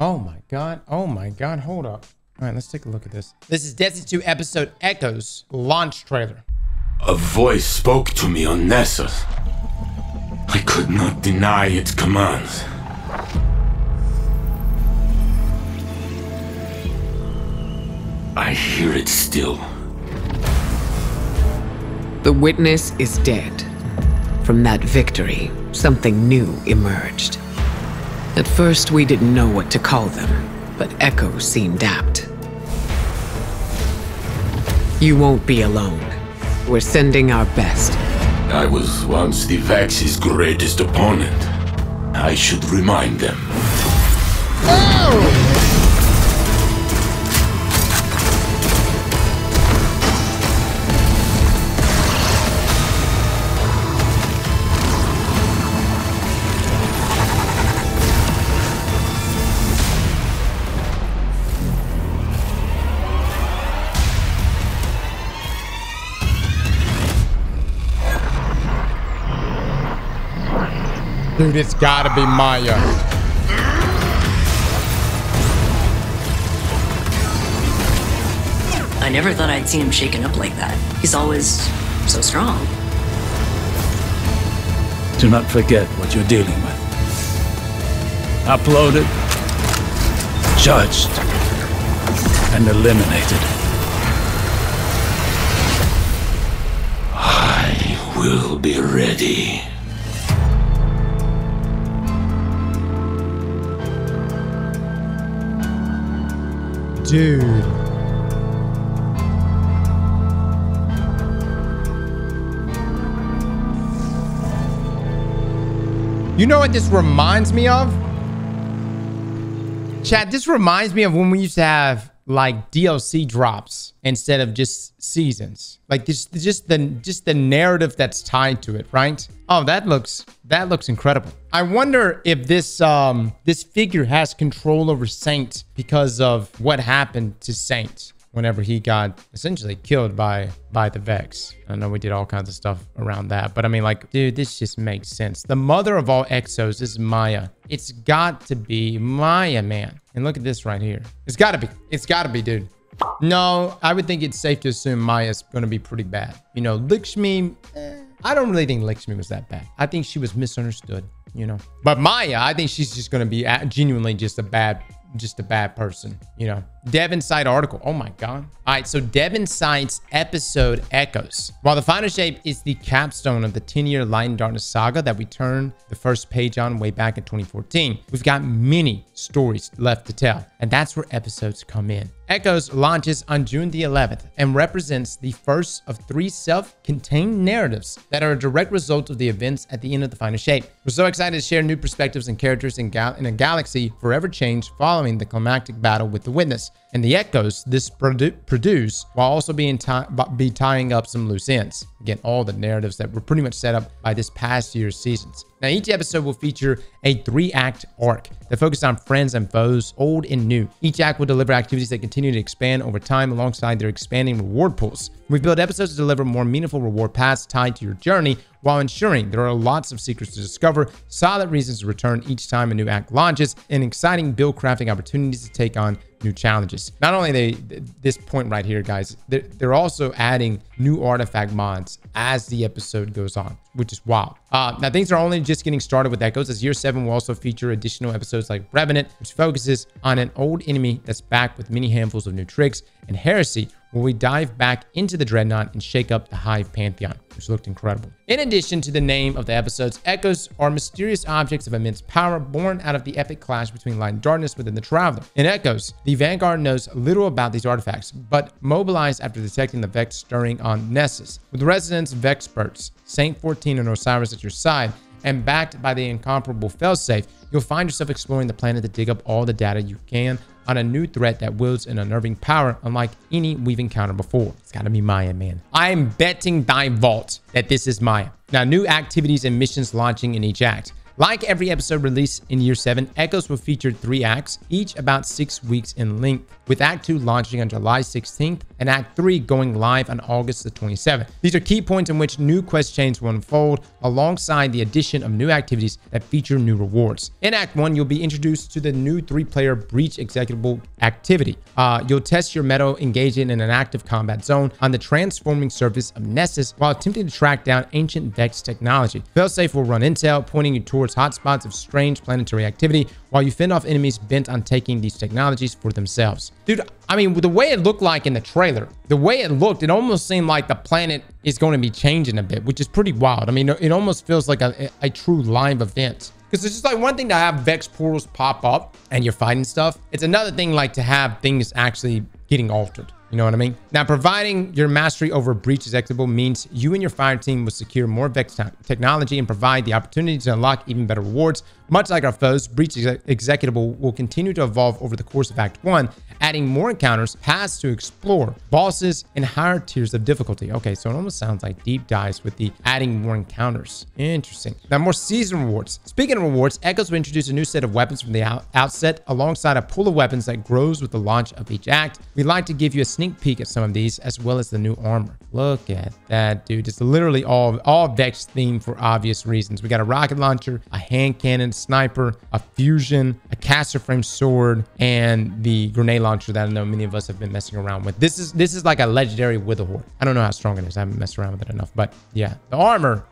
Oh my god. Oh my god. Hold up. All right, let's take a look at this. This is Destiny 2 episode Echoes launch trailer. A voice spoke to me on Nessus. I could not deny its commands. I hear it still. The witness is dead. From that victory, something new emerged. At first, we didn't know what to call them, but Echo seemed apt. You won't be alone. We're sending our best. I was once the Vex's greatest opponent. I should remind them. Oh! Dude, it's gotta be Maya. I never thought I'd see him shaken up like that. He's always so strong. Do not forget what you're dealing with. Uploaded, judged, and eliminated. I will be ready. Dude. You know what this reminds me of? Chad, this reminds me of when we used to have like DLC drops instead of just seasons. Like this just the just the narrative that's tied to it, right? Oh, that looks that looks incredible. I wonder if this um this figure has control over Saint because of what happened to Saint whenever he got essentially killed by by the Vex. I know we did all kinds of stuff around that, but I mean, like, dude, this just makes sense. The mother of all Exos is Maya. It's got to be Maya, man. And look at this right here. It's got to be. It's got to be, dude. No, I would think it's safe to assume Maya's going to be pretty bad. You know, Lakshmi, eh, I don't really think Lakshmi was that bad. I think she was misunderstood, you know. But Maya, I think she's just going to be genuinely just a bad just a bad person, you know. Dev Insight article. Oh my God. All right. So Dev Insight's episode echoes. While the final shape is the capstone of the 10 year Light and Darkness saga that we turned the first page on way back in 2014, we've got many stories left to tell. And that's where episodes come in. Echoes launches on June the 11th and represents the first of three self-contained narratives that are a direct result of the events at the end of the final shape. We're so excited to share new perspectives and characters in, in a galaxy forever changed following the climactic battle with the Witness and the echoes this produ produce while also being be tying up some loose ends. Again, all the narratives that were pretty much set up by this past year's seasons. Now, each episode will feature a three-act arc that focuses on friends and foes, old and new. Each act will deliver activities that continue to expand over time alongside their expanding reward pools. We've built episodes to deliver more meaningful reward paths tied to your journey while ensuring there are lots of secrets to discover, solid reasons to return each time a new act launches, and exciting build crafting opportunities to take on new challenges. Not only they this point right here, guys, they're, they're also adding new artifact mods as the episode goes on, which is wild. Uh, now, things are only just getting started with Echoes, as Year 7 will also feature additional episodes like Revenant, which focuses on an old enemy that's back with many handfuls of new tricks, and Heresy, where we dive back into the Dreadnought and shake up the Hive Pantheon, which looked incredible. In addition to the name of the episodes, Echoes are mysterious objects of immense power born out of the epic clash between light and darkness within the Traveler. In Echoes, the Vanguard knows little about these artifacts, but mobilized after detecting the Vex stirring on Nessus. With residents Vexperts, Saint 14 and Osiris at your side, and backed by the incomparable Failsafe, you'll find yourself exploring the planet to dig up all the data you can on a new threat that wields an unnerving power unlike any we've encountered before. It's gotta be Maya, man. I am betting thy vault that this is Maya. Now, new activities and missions launching in each act. Like every episode released in year 7, Echoes will feature three acts, each about six weeks in length, with Act 2 launching on July 16th and Act 3 going live on August the 27th. These are key points in which new quest chains will unfold alongside the addition of new activities that feature new rewards. In Act 1, you'll be introduced to the new three-player Breach executable activity. Uh, you'll test your mettle engaging in an active combat zone on the transforming surface of Nessus while attempting to track down ancient Vex technology. Failsafe will run intel, pointing you towards hotspots of strange planetary activity while you fend off enemies bent on taking these technologies for themselves. Dude, I mean, the way it looked like in the trailer, the way it looked, it almost seemed like the planet is going to be changing a bit, which is pretty wild. I mean, it almost feels like a, a true live event. Because it's just like one thing to have Vex portals pop up and you're fighting stuff. It's another thing like to have things actually getting altered. You know what I mean? Now, providing your mastery over breach executable means you and your fire team will secure more Vex technology and provide the opportunity to unlock even better rewards. Much like our foes, breach executable will continue to evolve over the course of Act 1 adding more encounters, paths to explore, bosses, and higher tiers of difficulty. Okay, so it almost sounds like deep dives with the adding more encounters. Interesting. Now, more season rewards. Speaking of rewards, Echoes will introduce a new set of weapons from the out outset alongside a pool of weapons that grows with the launch of each act. We'd like to give you a sneak peek at some of these as well as the new armor. Look at that, dude. It's literally all, all Vex themed for obvious reasons. We got a rocket launcher, a hand cannon, sniper, a fusion, a caster frame sword, and the grenade launcher that I know many of us have been messing around with. This is this is like a legendary Witherhoard. I don't know how strong it is. I haven't messed around with it enough, but yeah, the armor.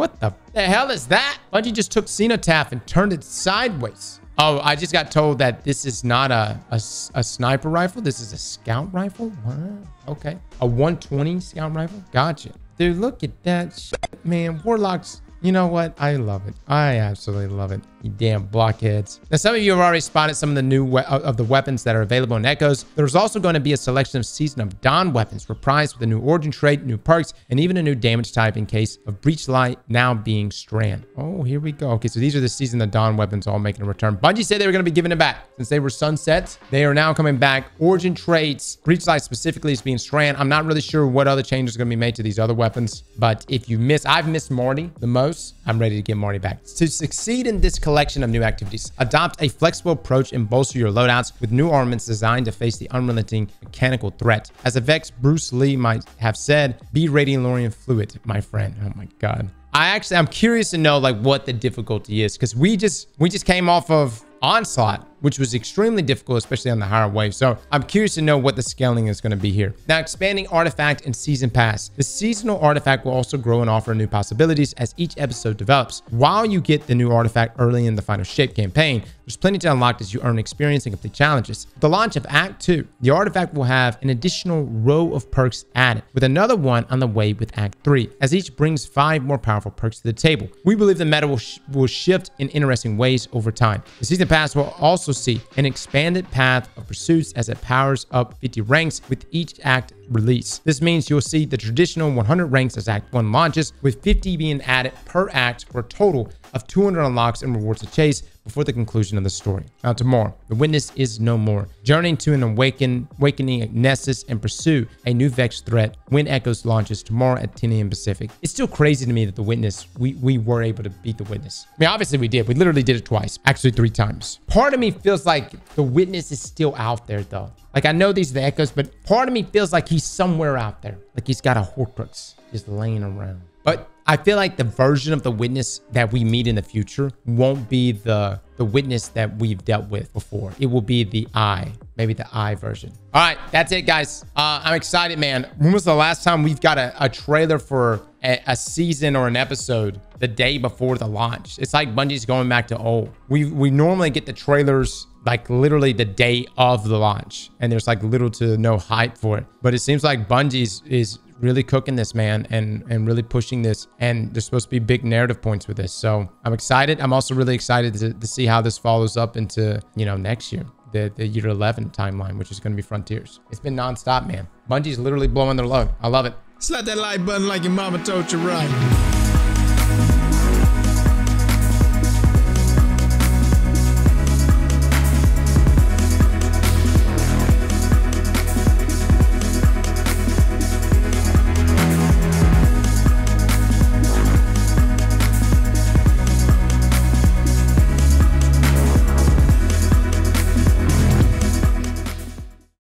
What the, the hell is that? Bungie just took Cenotaph and turned it sideways. Oh, I just got told that this is not a, a, a sniper rifle. This is a scout rifle. What? Okay. A 120 scout rifle. Gotcha. Dude, look at that shit, man. Warlocks you know what? I love it. I absolutely love it. You damn blockheads. Now, some of you have already spotted some of the new of the weapons that are available in Echoes. There's also going to be a selection of Season of Dawn weapons reprised with a new origin trait, new perks, and even a new damage type in case of Breach Light now being Strand. Oh, here we go. Okay, so these are the Season of Dawn weapons all making a return. Bungie said they were going to be giving it back. Since they were sunsets, they are now coming back. Origin traits, Breach Light specifically is being Strand. I'm not really sure what other changes are going to be made to these other weapons, but if you miss, I've missed Marty the most I'm ready to get Marty back. To succeed in this collection of new activities, adopt a flexible approach and bolster your loadouts with new armaments designed to face the unrelenting mechanical threat. As a Vex Bruce Lee might have said, be Radiolarian fluid, my friend. Oh my God. I actually, I'm curious to know like what the difficulty is because we just, we just came off of Onslaught which was extremely difficult, especially on the higher wave. So I'm curious to know what the scaling is going to be here. Now, expanding artifact and season pass. The seasonal artifact will also grow and offer new possibilities as each episode develops. While you get the new artifact early in the final shape campaign, there's plenty to unlock as you earn experience and complete challenges. With the launch of Act 2, the artifact will have an additional row of perks added, with another one on the way with Act 3, as each brings five more powerful perks to the table. We believe the meta will, sh will shift in interesting ways over time. The season pass will also also see an expanded path of pursuits as it powers up 50 ranks with each act release. This means you'll see the traditional 100 ranks as Act 1 launches, with 50 being added per act for a total of 200 unlocks and rewards to chase before the conclusion of the story. Now, tomorrow, the witness is no more. Journeying to an awaken, awakening at Nessus and pursue a new Vex threat when Echoes launches tomorrow at 10 a.m. Pacific. It's still crazy to me that the witness, we, we were able to beat the witness. I mean, obviously we did. We literally did it twice, actually three times. Part of me feels like the witness is still out there though. Like I know these are the echoes, but part of me feels like he's somewhere out there. Like he's got a Horcrux just laying around. But I feel like the version of the witness that we meet in the future won't be the the witness that we've dealt with before. It will be the eye, maybe the eye version. All right, that's it, guys. Uh, I'm excited, man. When was the last time we've got a, a trailer for a, a, season or an episode the day before the launch? It's like Bungie's going back to old. We we normally get the trailers like literally the day of the launch, and there's like little to no hype for it. But it seems like Bungie's is really cooking this man and and really pushing this and there's supposed to be big narrative points with this. So i'm excited. I'm also really excited to, to see how this follows up into you know next year the, the year 11 timeline which is going to be frontiers. It's been nonstop man. Bungie's literally blowing their load. I love it. Slap that like button like your mama told you right